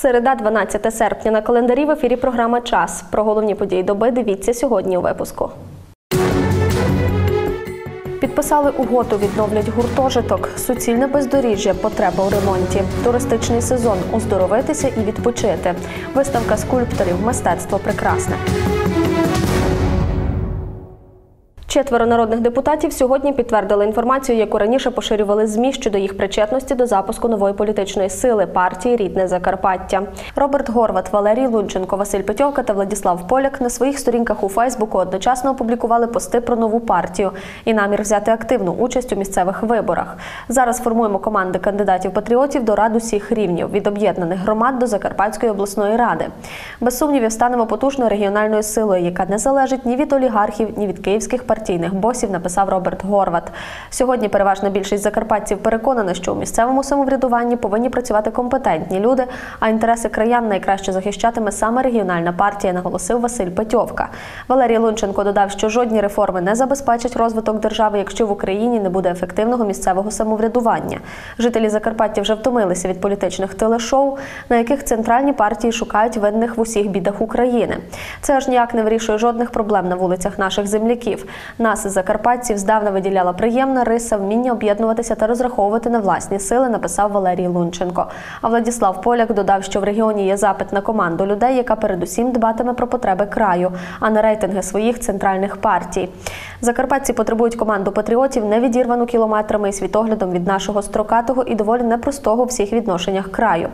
Середа, 12 серпня на календарі в ефірі програма Час. Про головні події доби дивіться сьогодні у випуску. Підписали угоду, відновлять гуртожиток, суцільне бездоріжжя, потреба у ремонті, туристичний сезон, оздоровитися і відпочити. Виставка скульпторів, мистецтво прекрасне. Четверо народних депутатів сьогодні підтвердили інформацію, яку раніше поширювали змі щодо їх причетності до запуску нової політичної сили партії Рідне Закарпаття. Роберт Горват, Валерій Лунченко, Василь Петьовка та Владіслав Поляк на своїх сторінках у Фейсбуку одночасно опублікували пости про нову партію і намір взяти активну участь у місцевих виборах. Зараз формуємо команди кандидатів-патріотів до рад усіх рівнів від об'єднаних громад до Закарпатської обласної ради. Без сумнівів станемо потужною регіональною силою, яка не залежить ні від олігархів, ні від київських партій партійних босів написав Роберт Горват. Сьогодні переважна більшість закарпатців переконана, що у місцевому самоврядуванні повинні працювати компетентні люди, а інтереси краян найкраще захищатиме саме регіональна партія, наголосив Василь Петьовка. Валерій Лунченко додав, що жодні реформи не забезпечать розвиток держави, якщо в Україні не буде ефективного місцевого самоврядування. Жителі Закарпаття вже втомилися від політичних телешоу, на яких центральні партії шукають винних в усіх бідах України. Це аж ніяк не вирішує жодних проблем на вулицях наших земляків. Нас, закарпатців, здавна виділяла приємна риса вміння об'єднуватися та розраховувати на власні сили, написав Валерій Лунченко. А Владіслав Поляк додав, що в регіоні є запит на команду людей, яка передусім дбатиме про потреби краю, а не рейтинги своїх центральних партій. Закарпатці потребують команду патріотів, не відірвану кілометрами і світоглядом від нашого строкатого і доволі непростого у всіх відношеннях краю.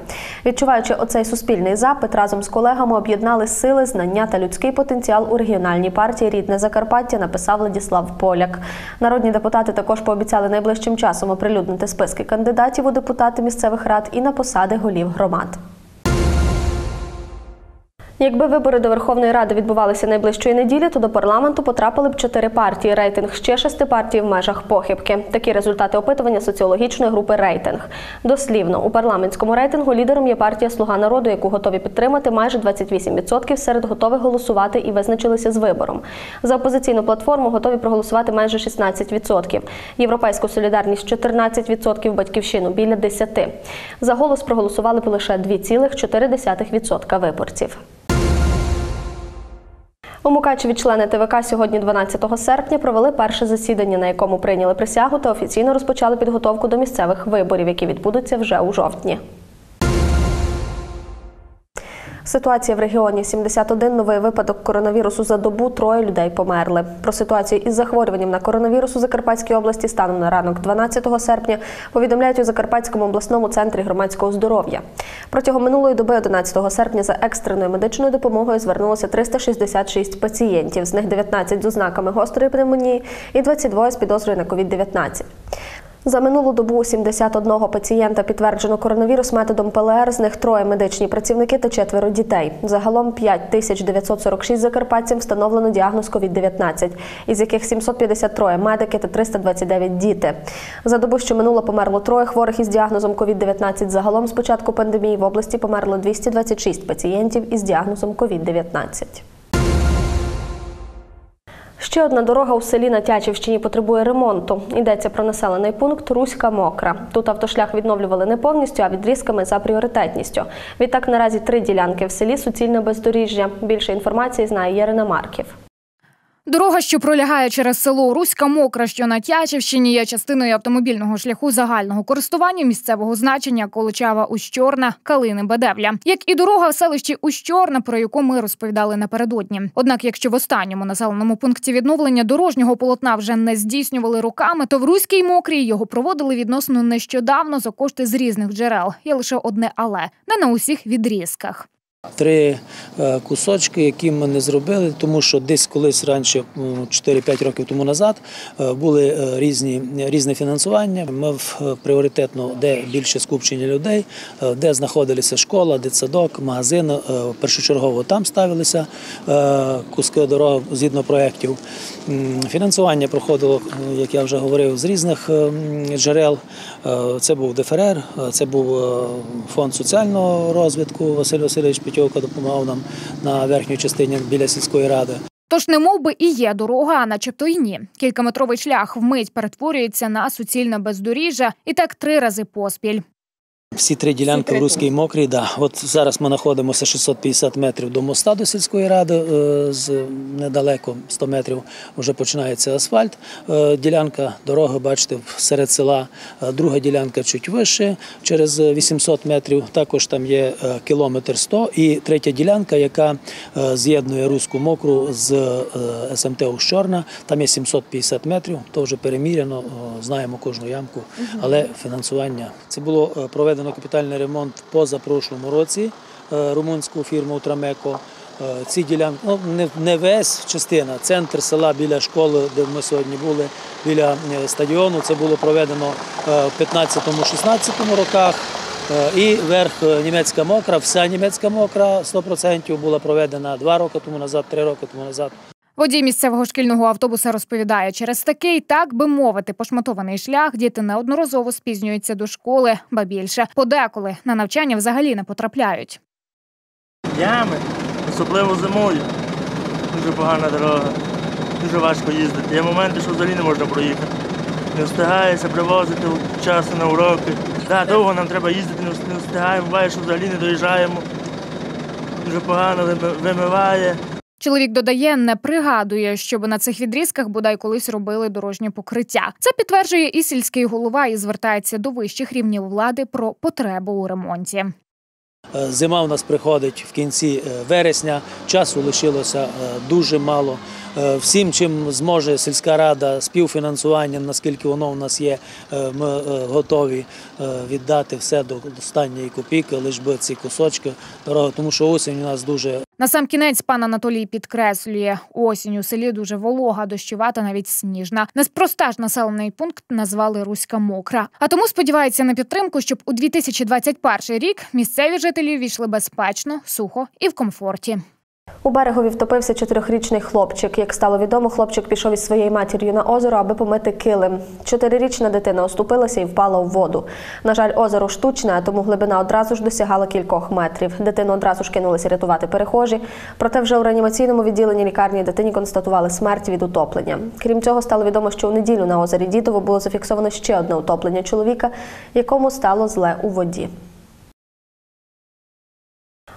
Відчуваючи оцей суспільний запит, разом з колегами об'єднали сили, знання та людський потенціал у регіональній партії Рідне Закарпаття, написав Владіслав Поляк. Народні депутати також пообіцяли найближчим часом оприлюднити списки кандидатів у депутати місцевих рад і на посади голів громад. Якби вибори до Верховної Ради відбувалися найближчої неділі, то до парламенту потрапили б чотири партії. Рейтинг ще шести партій в межах похибки. Такі результати опитування соціологічної групи рейтинг. Дослівно у парламентському рейтингу лідером є партія Слуга народу, яку готові підтримати майже 28% серед готових голосувати і визначилися з вибором. За опозиційну платформу готові проголосувати майже 16%. Європейську солідарність 14%, батьківщину біля 10%. За голос проголосували б лише 2,4% виборців. У Мукачеві члени ТВК сьогодні, 12 серпня, провели перше засідання, на якому прийняли присягу та офіційно розпочали підготовку до місцевих виборів, які відбудуться вже у жовтні. Ситуація в регіоні 71 новий випадок коронавірусу за добу. Троє людей померли. Про ситуацію із захворюванням на коронавірус у Закарпатській області станом на ранок 12 серпня повідомляють у Закарпатському обласному центрі громадського здоров'я. Протягом минулої доби 11 серпня за екстреною медичною допомогою звернулося 366 пацієнтів. З них 19 з ознаками гострої пневмонії і 22 з підозрою на COVID-19. За минулу добу 71 пацієнта підтверджено коронавірус методом ПЛР, з них троє медичні працівники та четверо дітей. Загалом 5946 закарпатцям встановлено діагноз COVID-19, із яких 753 медики та 329 діти. За добу, що минуло, померло троє хворих із діагнозом COVID-19. Загалом з початку пандемії в області померло 226 пацієнтів із діагнозом COVID-19. Ще одна дорога у селі на Тячівщині потребує ремонту. Йдеться про населений пункт Руська Мокра. Тут автошлях відновлювали не повністю, а відрізками за пріоритетністю. Відтак наразі три ділянки в селі суцільне бездоріжжя. Більше інформації знає Ярина Марків. Дорога, що пролягає через село Руська Мокра, що на Тячівщині, є частиною автомобільного шляху загального користування місцевого значення Колочава Ущорна, Калини Бедевля, як і дорога в селищі Ущорна, про яку ми розповідали напередодні. Однак, якщо в останньому населеному пункті відновлення дорожнього полотна вже не здійснювали руками, то в Руській Мокрій його проводили відносно нещодавно за кошти з різних джерел. Є лише одне але не на усіх відрізках. Три е, кусочки, які ми не зробили, тому що десь колись раніше, 4-5 років тому назад, е, були е, різні різне фінансування. Ми пріоритетно, де більше скупчення людей, де знаходилися школа, дитсадок, магазин. Першочергово там ставилися куски дороги згідно проєктів. Фінансування проходило, як я вже говорив, з різних джерел. Це був ДФРР, це був фонд соціального розвитку Василь Васильович Петьовка допомагав нам на верхній частині біля сільської ради. Тож не мов би і є дорога, а начебто й ні. Кількаметровий шлях вмить перетворюється на суцільне бездоріжжя і так три рази поспіль. Всі три ділянки в Руській мокрій, да. От зараз ми знаходимося 650 метрів до моста до сільської ради, е, з недалеко 100 метрів вже починається асфальт. Е, Ділянка дороги, бачите, серед села. Е, Друга ділянка чуть вище, через 800 метрів. Також там є кілометр 100. І третя ділянка, яка з'єднує Руську мокру з СМТ Ущорна. Там є 750 метрів, то вже переміряно, знаємо кожну ямку, але фінансування. Це було е, проведено капітальний ремонт позапрошлому році е, румунську фірму Трамеко. Е, Ці ділянки, ну не, весь частина, центр села біля школи, де ми сьогодні були, біля е, стадіону. Це було проведено в 15-16 роках. І верх німецька мокра, вся німецька мокра 100% була проведена два роки тому назад, три роки тому назад. Водій місцевого шкільного автобуса розповідає, через такий, так би мовити, пошматований шлях діти неодноразово спізнюються до школи, ба більше подеколи на навчання взагалі не потрапляють. Ями, особливо зимою. Дуже погана дорога, дуже важко їздити. Є моменти, що взагалі не можна проїхати. Не встигається привозити часу на уроки. Да, довго нам треба їздити, не встигаємо, буває, що взагалі не доїжджаємо. Дуже погано вимиває. Чоловік додає, не пригадує, щоб на цих відрізках бодай колись робили дорожнє покриття. Це підтверджує і сільський голова і звертається до вищих рівнів влади про потребу у ремонті. Е, Зима у нас приходить в кінці е, вересня, часу лишилося е, дуже мало. Е, Всім, чим зможе сільська рада співфінансуванням, наскільки воно у нас є, е, ми е, готові віддати все до останньої копійки, лиш би ці кусочки дороги, тому що осінь у нас дуже На сам кінець пан Анатолій підкреслює, осінь у селі дуже волога, дощова та навіть сніжна. Неспроста ж населений пункт назвали Руська Мокра. А тому сподівається на підтримку, щоб у 2021 рік місцеві жителі війшли безпечно, сухо і в комфорті. У берегові втопився чотирьохрічний хлопчик. Як стало відомо, хлопчик пішов із своєю матір'ю на озеро, аби помити килим. Чотирирічна дитина оступилася і впала у воду. На жаль, озеро штучне, тому глибина одразу ж досягала кількох метрів. Дитину одразу ж кинулися рятувати перехожі. Проте вже у реанімаційному відділенні лікарні дитині констатували смерть від утоплення. Крім цього, стало відомо, що у неділю на озері Дідово було зафіксовано ще одне утоплення чоловіка, якому стало зле у воді.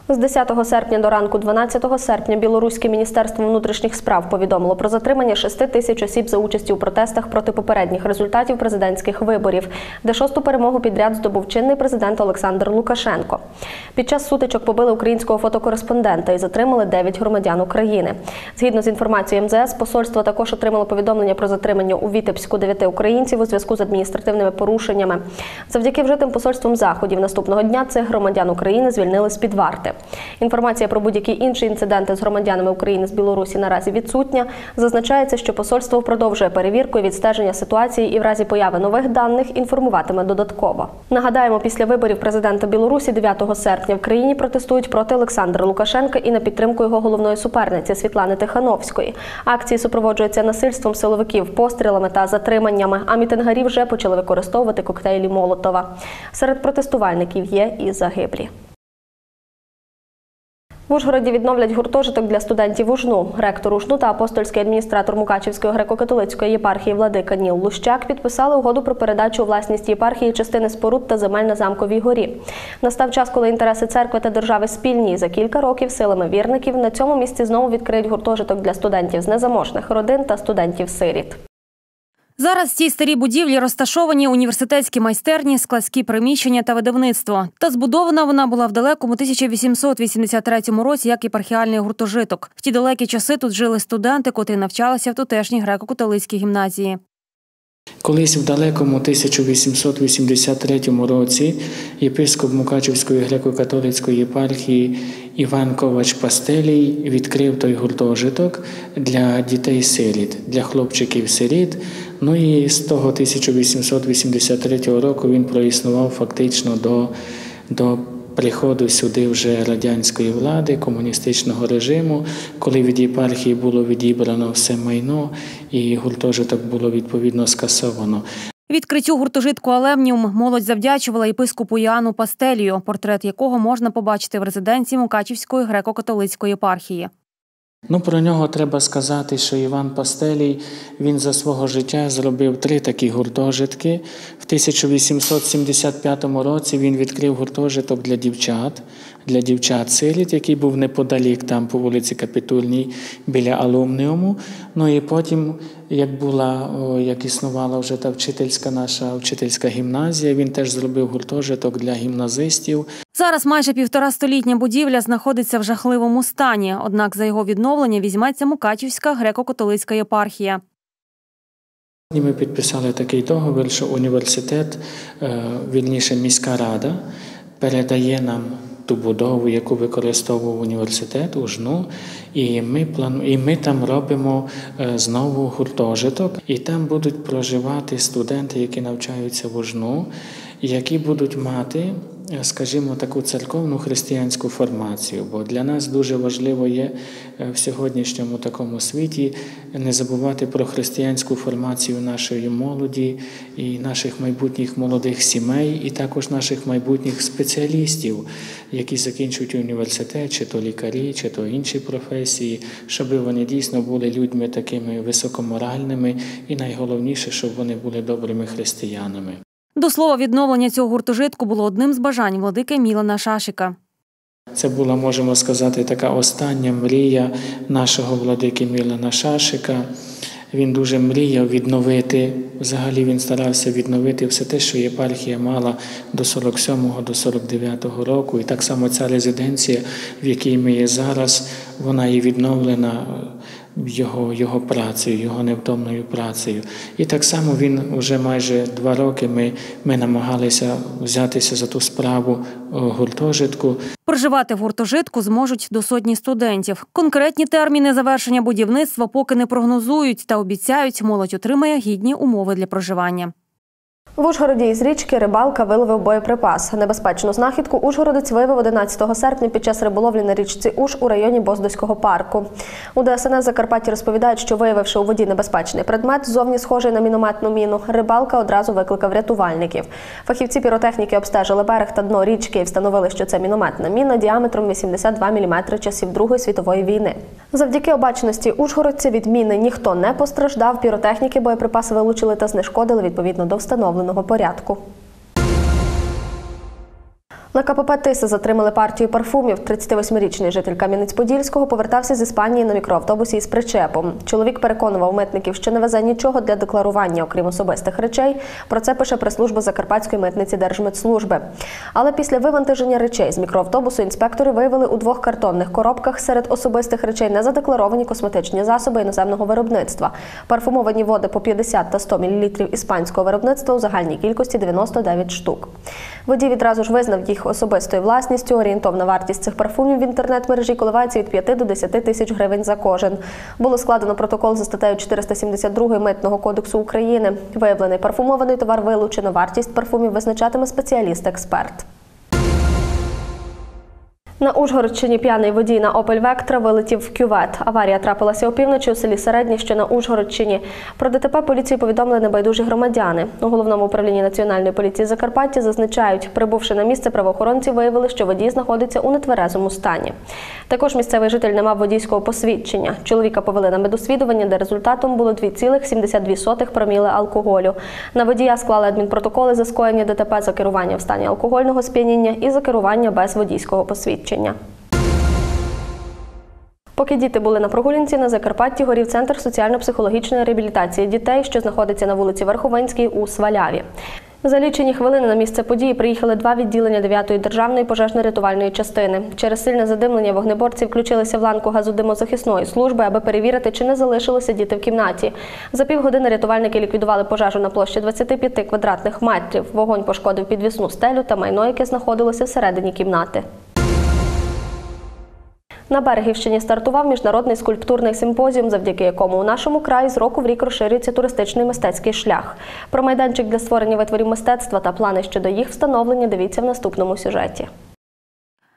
З 10 серпня до ранку 12 серпня Білоруське міністерство внутрішніх справ повідомило про затримання 6 тисяч осіб за участі у протестах проти попередніх результатів президентських виборів, де шосту перемогу підряд здобув чинний президент Олександр Лукашенко. Під час сутичок побили українського фотокореспондента і затримали 9 громадян України. Згідно з інформацією МЗС, посольство також отримало повідомлення про затримання у Вітебську 9 українців у зв'язку з адміністративними порушеннями. Завдяки вжитим посольством заходів наступного дня цих громадян України звільнили з під варти. Інформація про будь-які інші інциденти з громадянами України з Білорусі наразі відсутня. Зазначається, що посольство продовжує перевірку і відстеження ситуації і в разі появи нових даних інформуватиме додатково. Нагадаємо, після виборів президента Білорусі 9 серпня в країні протестують проти Олександра Лукашенка і на підтримку його головної суперниці Світлани Тихановської. Акції супроводжуються насильством силовиків, пострілами та затриманнями. А мітингарі вже почали використовувати коктейлі Молотова. Серед протестувальників є і загиблі. В Ужгороді відновлять гуртожиток для студентів УЖНУ. Ректор УЖНУ та апостольський адміністратор Мукачівської греко-католицької єпархії владика Ніл Лущак підписали угоду про передачу у власність єпархії частини споруд та земель на замковій горі. Настав час, коли інтереси церкви та держави спільні. За кілька років силами вірників на цьому місці знову відкриють гуртожиток для студентів з незаможних родин та студентів-сиріт. Зараз в цій старій будівлі розташовані університетські майстерні, складські приміщення та видавництво. Та збудована вона була в далекому 1883 році як єпархіальний гуртожиток. В ті далекі часи тут жили студенти, котрі навчалися в тутешній греко-католицькій гімназії. Колись в далекому 1883 році єпископ Мукачівської греко-католицької єпархії Іван Ковач Пастелій відкрив той гуртожиток для дітей-сиріт, для хлопчиків-сиріт. Ну і з того 1883 року він проіснував фактично до, до приходу сюди вже радянської влади, комуністичного режиму, коли від єпархії було відібрано все майно і гуртожиток було відповідно скасовано. Відкриттю гуртожитку Алемніум молодь завдячувала єпископу Іоанну Пастелію, портрет якого можна побачити в резиденції Мукачівської греко-католицької єпархії. Ну, про нього треба сказати, що Іван Пастелій він за свого життя зробив три такі гуртожитки. В 1875 році він відкрив гуртожиток для дівчат, для дівчат сиріт, який був неподалік там по вулиці Капітульній біля Алумніуму. Ну і потім, як була, як існувала вже та вчительська наша вчительська гімназія, він теж зробив гуртожиток для гімназистів. Зараз майже півтора столітня будівля знаходиться в жахливому стані. Однак за його відновлення візьметься Мукачівська греко-католицька єпархія. Ми підписали такий договір, що університет, е, вірніше міська рада, передає нам ту будову, яку використовував університет у жну, і ми плану... і ми там робимо е, знову гуртожиток, і там будуть проживати студенти, які навчаються в жну, які будуть мати. Е, Скажімо, таку церковну християнську формацію, бо для нас дуже важливо є е, в сьогоднішньому такому світі не забувати про християнську формацію нашої молоді і наших майбутніх молодих сімей, і також наших майбутніх спеціалістів, які закінчують університет, чи то лікарі, чи то інші професії, щоб вони дійсно були людьми такими високоморальними, і найголовніше, щоб вони були добрими християнами. До слова, відновлення цього гуртожитку було одним з бажань владики Мілана Шашика. Це була, можемо сказати, така остання мрія нашого владики Мілана Шашика. Він дуже мріяв відновити, взагалі він старався відновити все те, що єпархія мала до 47-го, до 49-го року. І так само ця резиденція, в якій ми є зараз, вона є відновлена його, його працею, його невтомною працею. І так само він вже майже два роки ми, ми намагалися взятися за ту справу гуртожитку. Проживати в гуртожитку зможуть до сотні студентів. Конкретні терміни завершення будівництва поки не прогнозують та обіцяють, молодь отримає гідні умови для проживання. В Ужгороді із річки рибалка виловив боєприпас. Небезпечну знахідку Ужгородець виявив 11 серпня під час риболовлі на річці Уж у районі Боздоського парку. У ДСНС Закарпатті розповідають, що виявивши у воді небезпечний предмет, зовні схожий на мінометну міну, рибалка одразу викликав рятувальників. Фахівці піротехніки обстежили берег та дно річки і встановили, що це мінометна міна діаметром 82 мм часів Другої світової війни. Завдяки обачності ужгородця від міни ніхто не постраждав. Піротехніки боєприпаси вилучили та знешкодили відповідно до встановленого порядку. На КПП затримали партію парфумів. 38-річний житель Кам'янець-Подільського повертався з Іспанії на мікроавтобусі із причепом. Чоловік переконував митників, що не везе нічого для декларування, окрім особистих речей. Про це пише прес-служба Закарпатської митниці Держмитслужби. Але після вивантаження речей з мікроавтобусу інспектори виявили у двох картонних коробках серед особистих речей незадекларовані косметичні засоби іноземного виробництва, парфумовані води по 50 та 100 мл іспанського виробництва у загальній кількості 99 штук. Водій відразу ж визнав їх особистою власністю. Орієнтовна вартість цих парфумів в інтернет-мережі коливається від 5 до 10 тисяч гривень за кожен. Було складено протокол за статтею 472 Митного кодексу України. Виявлений парфумований товар вилучено. Вартість парфумів визначатиме спеціаліст-експерт. На Ужгородщині п'яний водій на Opel Vectra вилетів в кювет. Аварія трапилася опівночі у селі Середнє, що на Ужгородщині. Про ДТП поліції повідомили небайдужі громадяни. У головному управлінні національної поліції Закарпаття зазначають, прибувши на місце, правоохоронці виявили, що водій знаходиться у нетверезому стані. Також місцевий житель не мав водійського посвідчення. Чоловіка повели на медосвідування, де результатом було 2,72 проміли алкоголю. На водія склали адмінпротоколи за скоєння ДТП за керування в стані алкогольного сп'яніння і за керування без водійського посвідчення. Поки діти були на прогулянці, на Закарпатті горів центр соціально-психологічної реабілітації дітей, що знаходиться на вулиці Верховинській у Сваляві. За лічені хвилини на місце події приїхали два відділення 9-ї державної пожежно-рятувальної частини. Через сильне задимлення вогнеборці включилися в ланку газодимозахисної служби, аби перевірити, чи не залишилися діти в кімнаті. За півгодини рятувальники ліквідували пожежу на площі 25 квадратних метрів. Вогонь пошкодив підвісну стелю та майно, яке знаходилося всередині кімнати. На Берегівщині стартував міжнародний скульптурний симпозіум, завдяки якому у нашому краї з року в рік розширюється туристичний мистецький шлях. Про майданчик для створення витворів мистецтва та плани щодо їх встановлення дивіться в наступному сюжеті.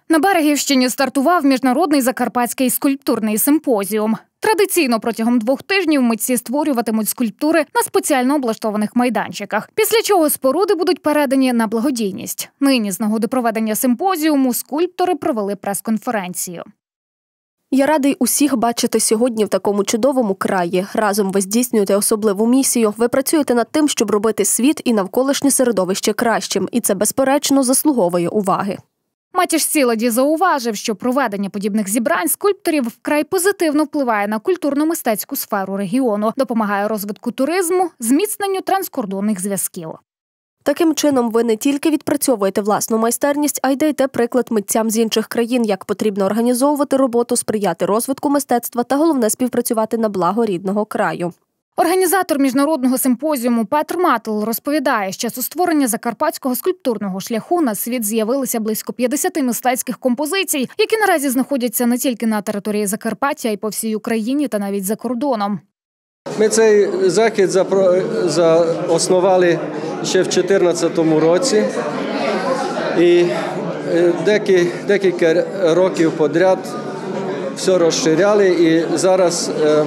На Берегівщині стартував міжнародний закарпатський скульптурний симпозіум. Традиційно протягом двох тижнів митці створюватимуть скульптури на спеціально облаштованих майданчиках, після чого споруди будуть передані на благодійність. Нині з нагоди проведення симпозіуму скульптори провели прес-конференцію. Я радий усіх бачити сьогодні в такому чудовому краї. Разом ви здійснюєте особливу місію. Ви працюєте над тим, щоб робити світ і навколишнє середовище кращим, і це безперечно заслуговує уваги. Матіш Сіладі зауважив, що проведення подібних зібрань скульпторів вкрай позитивно впливає на культурно-мистецьку сферу регіону, допомагає розвитку туризму, зміцненню транскордонних зв'язків. Таким чином, ви не тільки відпрацьовуєте власну майстерність, а й даєте приклад митцям з інших країн, як потрібно організовувати роботу, сприяти розвитку мистецтва та головне співпрацювати на благо рідного краю. Організатор міжнародного симпозіуму Петр Матл розповідає, що з створення закарпатського скульптурного шляху на світ з'явилося близько 50 мистецьких композицій, які наразі знаходяться не тільки на території Закарпаття, а й по всій Україні та навіть за кордоном. Ми цей захід заоснували ще в 2014 році. І е, декілька років подряд все розширяли. І зараз е,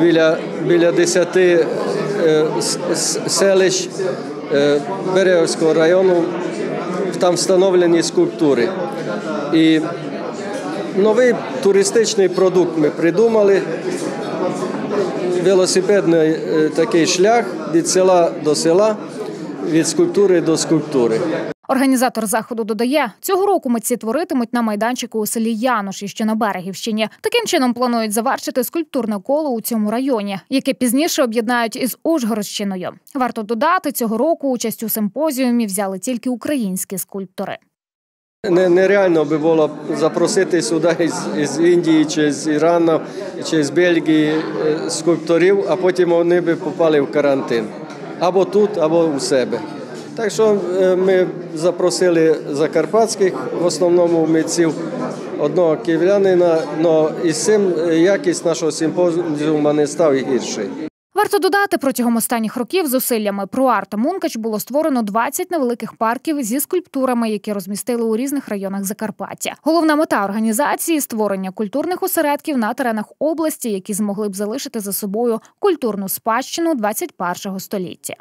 біля, біля 10 е, селищ Берегівського району там встановлені скульптури. І новий туристичний продукт ми придумали велосипедний е, такий шлях від села до села, від скульптури до скульптури. Організатор заходу додає, цього року митці творитимуть на майданчику у селі Януші, що на Берегівщині. Таким чином планують завершити скульптурне коло у цьому районі, яке пізніше об'єднають із Ужгородщиною. Варто додати, цього року участь у симпозіумі взяли тільки українські скульптори. Не- Нереально би було запросити сюди із Індії, чи з Ірану, чи з Бельгії е, скульпторів, а потім вони би попали в карантин. Або тут, або у себе. Так що е, ми запросили закарпатських, в основному митців, одного київлянина, але із цим якість нашого симпозіуму не став гірший. Варто додати, протягом останніх років зусиллями ПРУАР та Мункач було створено 20 невеликих парків зі скульптурами, які розмістили у різних районах Закарпаття. Головна мета організації створення культурних осередків на теренах області, які змогли б залишити за собою культурну спадщину 21-го століття.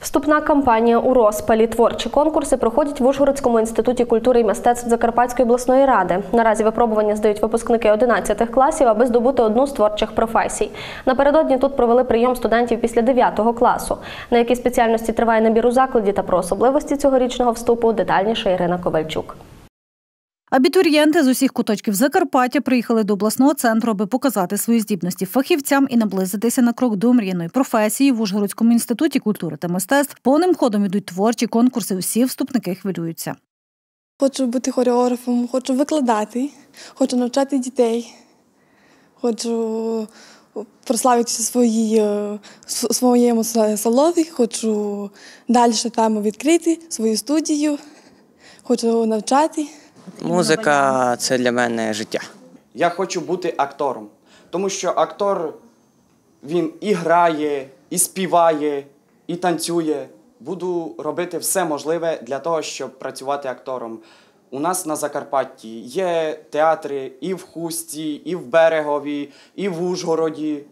Вступна кампанія у розпалі. Творчі конкурси проходять в Ужгородському інституті культури і мистецтв Закарпатської обласної ради. Наразі випробування здають випускники 11 класів, аби здобути одну з творчих професій. Напередодні тут провели прийом студентів після 9 класу. На якій спеціальності триває набір у закладі та про особливості цьогорічного вступу детальніше Ірина Ковальчук. Абітурієнти з усіх куточків Закарпаття приїхали до обласного центру, аби показати свої здібності фахівцям і наблизитися на крок до мрійної професії в Ужгородському інституті культури та мистецтв. Повним ходом ідуть творчі конкурси. Усі вступники хвилюються. Хочу бути хореографом, хочу викладати, хочу навчати дітей, хочу прославитися свої, е, своєму са- салоні, хочу далі там відкрити свою студію, хочу навчати. Музика це для мене життя. Я хочу бути актором, тому що актор він і грає, і співає, і танцює. Буду робити все можливе для того, щоб працювати актором. У нас на Закарпатті є театри і в Хусті, і в Берегові, і в Ужгороді,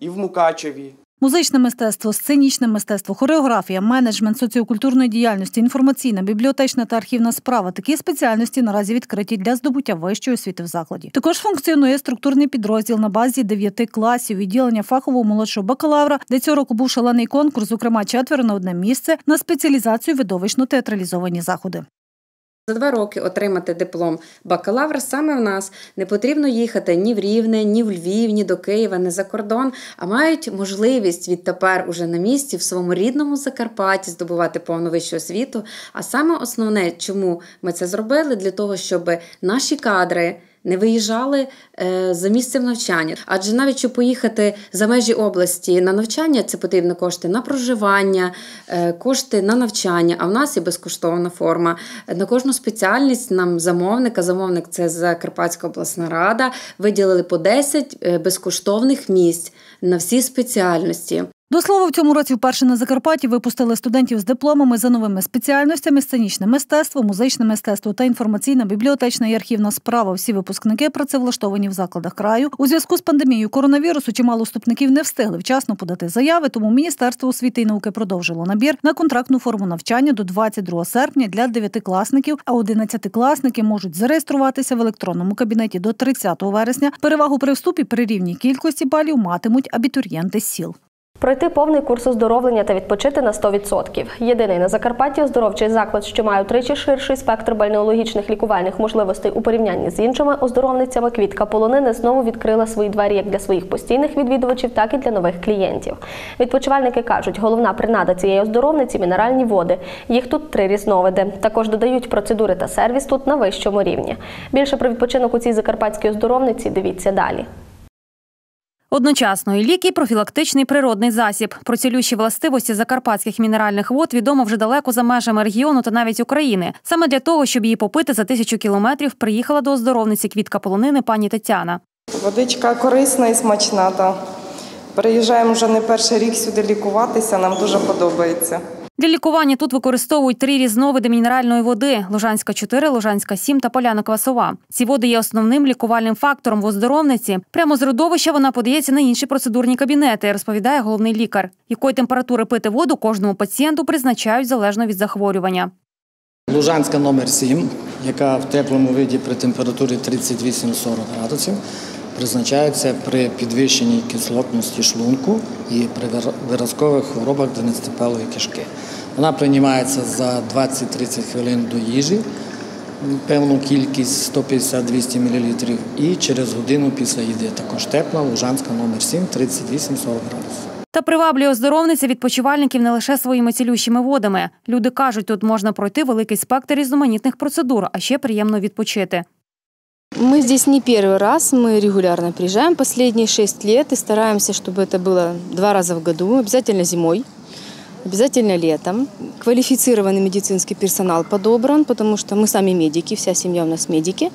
і в Мукачеві. Музичне мистецтво, сценічне мистецтво, хореографія, менеджмент соціокультурної діяльності, інформаційна, бібліотечна та архівна справа. Такі спеціальності наразі відкриті для здобуття вищої освіти в закладі. Також функціонує структурний підрозділ на базі дев'яти класів відділення фахового молодшого бакалавра, де цього року був шалений конкурс, зокрема четверо на одне місце на спеціалізацію видовищно театралізовані заходи. За два роки отримати диплом бакалавра саме в нас не потрібно їхати ні в Рівне, ні в Львів, ні до Києва, ні за кордон, а мають можливість відтепер уже на місці в своєму рідному Закарпатті здобувати повну вищу освіту. А саме основне, чому ми це зробили, для того, щоб наші кадри. Не виїжджали е, за місцем навчання, адже навіть щоб поїхати за межі області на навчання, це потрібно кошти на проживання, е, кошти на навчання. А в нас є безкоштовна форма. На кожну спеціальність нам замовник, а замовник це Закарпатська обласна рада. Виділили по 10 е, безкоштовних місць на всі спеціальності. До слова, в цьому році вперше на Закарпатті випустили студентів з дипломами за новими спеціальностями сценічне мистецтво, музичне мистецтво та інформаційна, бібліотечна і архівна справа. Всі випускники працевлаштовані в закладах краю. У зв'язку з пандемією коронавірусу чимало вступників не встигли вчасно подати заяви, тому Міністерство освіти і науки продовжило набір на контрактну форму навчання до 22 серпня для дев'ятикласників, а одинадцятикласники можуть зареєструватися в електронному кабінеті до 30 вересня. Перевагу при вступі при рівній кількості балів матимуть абітурієнти сіл. Пройти повний курс оздоровлення та відпочити на 100%. Єдиний на Закарпатті оздоровчий заклад, що має утричі ширший спектр бальнеологічних лікувальних можливостей у порівнянні з іншими оздоровницями, квітка полонини знову відкрила свої двері як для своїх постійних відвідувачів, так і для нових клієнтів. Відпочивальники кажуть, головна принада цієї оздоровниці мінеральні води. Їх тут три різновиди. Також додають процедури та сервіс тут на вищому рівні. Більше про відпочинок у цій закарпатській оздоровниці дивіться далі. Одночасно і ліки, профілактичний природний засіб. Про цілющі властивості закарпатських мінеральних вод відомо вже далеко за межами регіону та навіть України. Саме для того, щоб її попити за тисячу кілометрів, приїхала до оздоровниці квітка полонини пані Тетяна. Водичка корисна і смачна. Приїжджаємо вже не перший рік сюди лікуватися, нам дуже подобається. Для лікування тут використовують три різновиди мінеральної води: Лужанська 4, Лужанська 7 та Поляна Квасова. Ці води є основним лікувальним фактором в оздоровниці. Прямо з родовища вона подається на інші процедурні кабінети, розповідає головний лікар. Якої температури пити воду кожному пацієнту призначають залежно від захворювання. Лужанська номер 7, яка в теплому виді при температурі 38-40 градусів, призначається при підвищеній кислотності шлунку і при виразкових хворобах денистепелої кишки. Вона приймається за 20-30 хвилин до їжі, певну кількість 150-200 мл, і через годину після їди. Також тепла, лужанська номер 7, 38-40 градусів. Та приваблює оздоровниця відпочивальників не лише своїми цілющими водами. Люди кажуть, тут можна пройти великий спектр різноманітних процедур, а ще приємно відпочити. Мы здесь не первый раз, мы регулярно приезжаем последние шесть лет и стараемся, чтобы это было два раза в году, обязательно зимой, Обязательно летом. Квалифицированный медицинский персонал подобран, потому что мы сами медики, вся семья у нас медики,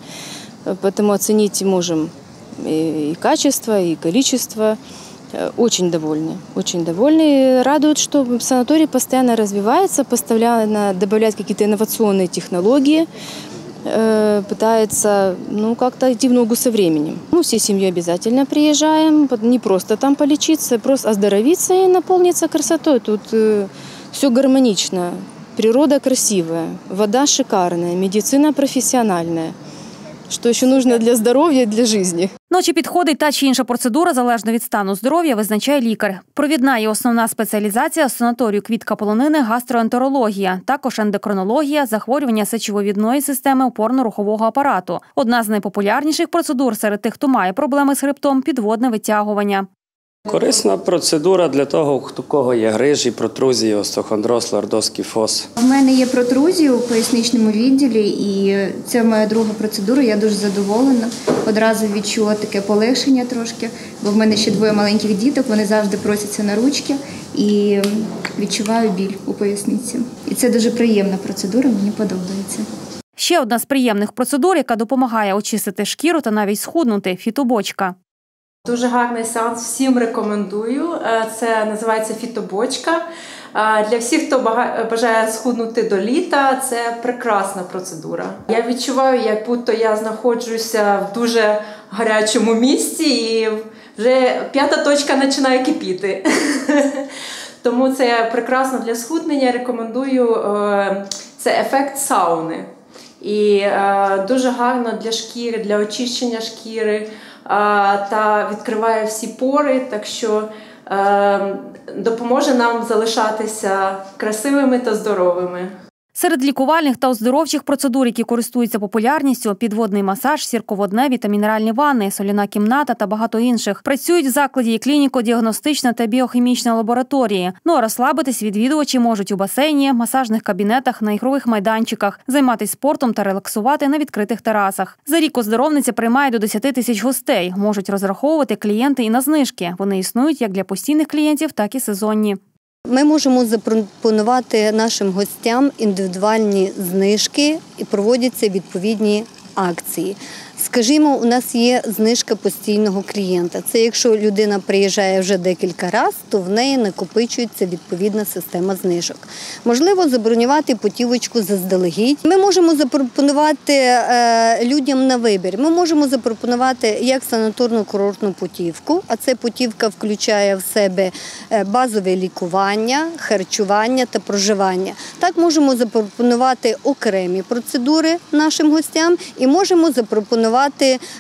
поэтому оценить можем и качество, и количество. Очень довольны, очень довольны. И радует, что санаторий постоянно развивается, постоянно добавляет какие-то инновационные технологии, пытается ну, как-то идти в ногу со временем. Мы всей семьей обязательно приезжаем, не просто там полечиться, просто оздоровиться и наполниться красотой. Тут э, все гармонично, природа красивая, вода шикарная, медицина профессиональная. Що ще потрібно для здоров'я і для життя. Ночі підходить та чи інша процедура залежно від стану здоров'я, визначає лікар. Провідна і основна спеціалізація санаторію квітка полонини гастроентерологія, також ендокринологія, захворювання сечововідної системи опорно-рухового апарату. Одна з найпопулярніших процедур серед тих, хто має проблеми з хребтом підводне витягування. Корисна процедура для того, у кого є грижі, протрузії, остеохондроз, лордоський фос. У мене є протрузії у поясничному відділі, і це моя друга процедура. Я дуже задоволена. Одразу відчула таке полегшення трошки, бо в мене ще двоє маленьких діток. Вони завжди просяться на ручки і відчуваю біль у поясниці. І це дуже приємна процедура. Мені подобається. Ще одна з приємних процедур, яка допомагає очистити шкіру та навіть схуднути фітобочка. Дуже гарний сеанс, всім рекомендую. Це називається фітобочка. Для всіх, хто бажає схуднути до літа, це прекрасна процедура. Я відчуваю, як будто я знаходжуся в дуже гарячому місці, і вже п'ята точка починає кипіти. Тому це прекрасно для схуднення. Рекомендую це ефект сауни. І дуже гарно для шкіри, для очищення шкіри та відкриває всі пори, так що допоможе нам залишатися красивими та здоровими. Серед лікувальних та оздоровчих процедур, які користуються популярністю, підводний масаж, сірководневі та мінеральні ванни, соляна кімната та багато інших. Працюють в закладі клініко-діагностична та біохімічна лабораторії. Ну а розслабитись відвідувачі можуть у басейні, масажних кабінетах, на ігрових майданчиках, займатися спортом та релаксувати на відкритих терасах. За рік оздоровниця приймає до 10 тисяч гостей. Можуть розраховувати клієнти і на знижки. Вони існують як для постійних клієнтів, так і сезонні. Ми можемо запропонувати нашим гостям індивідуальні знижки і проводяться відповідні акції. Скажімо, у нас є знижка постійного клієнта. Це якщо людина приїжджає вже декілька разів, то в неї накопичується відповідна система знижок. Можливо, забронювати путівочку заздалегідь. Ми можемо запропонувати е, людям на вибір. Ми можемо запропонувати як санаторно-курортну путівку, а це путівка включає в себе е, базове лікування, харчування та проживання. Так можемо запропонувати окремі процедури нашим гостям і можемо запропонувати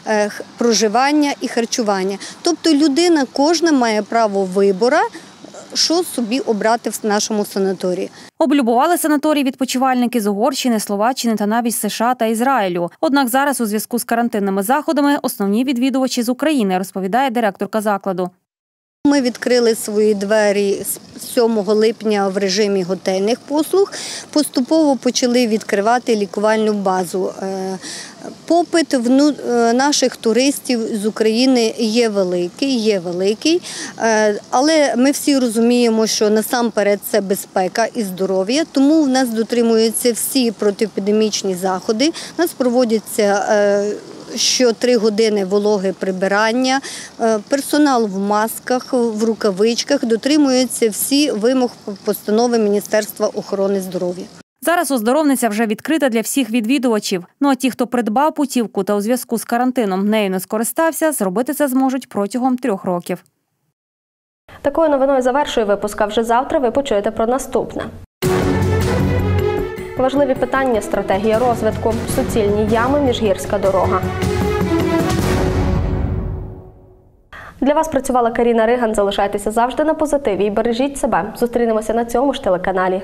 е, проживання і харчування. Тобто людина кожна має право вибору, що собі обрати в нашому санаторії. Облюбували санаторій відпочивальники з Угорщини, Словаччини та навіть США та Ізраїлю. Однак зараз у зв'язку з карантинними заходами основні відвідувачі з України, розповідає директорка закладу. Ми відкрили свої двері з 7 липня в режимі готельних послуг. Поступово почали відкривати лікувальну базу. Попит е, наших туристів з України є великий, є великий, Е, але ми всі розуміємо, що насамперед це безпека і здоров'я, тому в нас дотримуються всі протиепідемічні заходи. У нас проводяться е, що три години вологе прибирання, персонал в масках, в рукавичках дотримуються всі вимог постанови Міністерства охорони здоров'я. Зараз оздоровниця вже відкрита для всіх відвідувачів. Ну а ті, хто придбав путівку та у зв'язку з карантином нею не скористався, зробити це зможуть протягом трьох років. Такою новиною завершую випуск. А вже завтра ви почуєте про наступне. Важливі питання стратегія розвитку, суцільні ями, міжгірська дорога. Для вас працювала Каріна Риган. Залишайтеся завжди на позитиві і бережіть себе. Зустрінемося на цьому ж телеканалі.